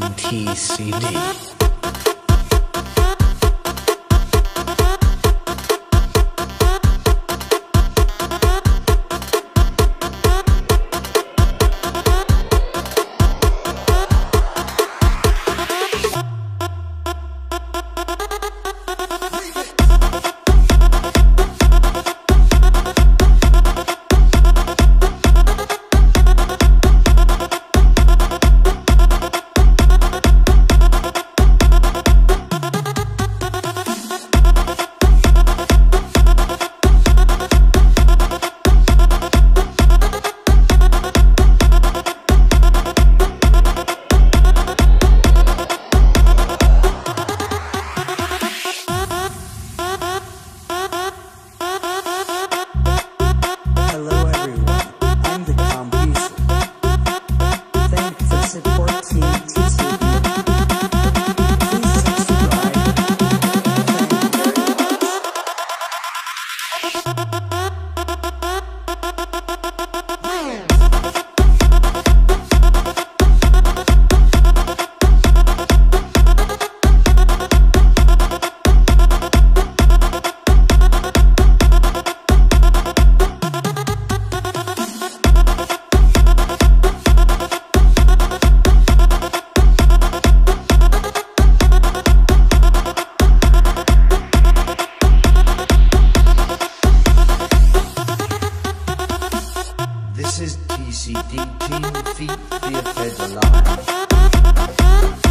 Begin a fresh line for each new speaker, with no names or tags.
TCD.
This is TCDT Team Feet Theatre Live.